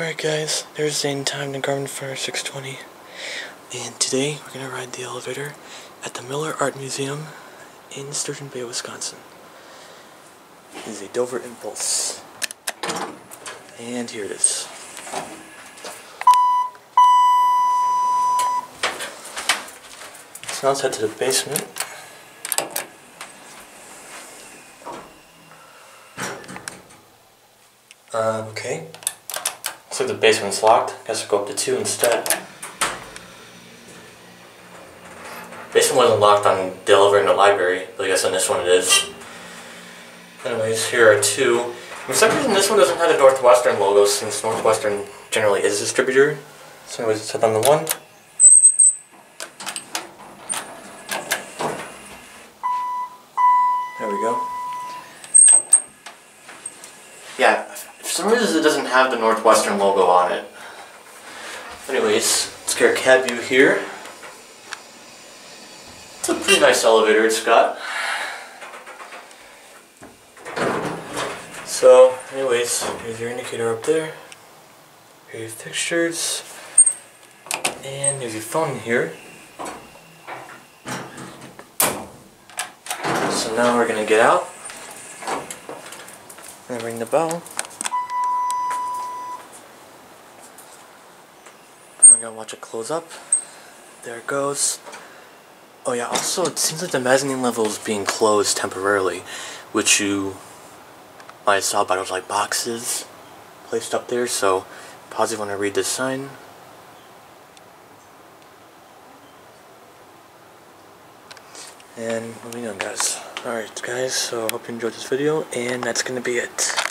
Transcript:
Alright guys, there's Zane time to Garmin Fire 620. And today we're going to ride the elevator at the Miller Art Museum in Sturgeon Bay, Wisconsin. This is a Dover Impulse. And here it is. So now let's head to the basement. Um, okay. Looks like the basement's locked. Guess I'll go up to two instead. Basement wasn't locked on elevator in the library, but I guess on this one it is. Anyways, here are two. For some reason this one doesn't have the Northwestern logo since Northwestern generally is a distributor. So anyways, let's head on the one. There we go. Yeah, some reason it doesn't have the Northwestern logo on it. Anyways, let's get our cab view here. It's a pretty nice elevator it's got. So, anyways, here's your indicator up there. Here are your fixtures. And there's your phone here. So now we're gonna get out. And ring the bell. Gonna watch it close up. There it goes. Oh yeah, also it seems like the mezzanine level is being closed temporarily, which you might saw by those like boxes placed up there, so pause you want to read this sign. And moving on guys. Alright guys, so I hope you enjoyed this video, and that's gonna be it.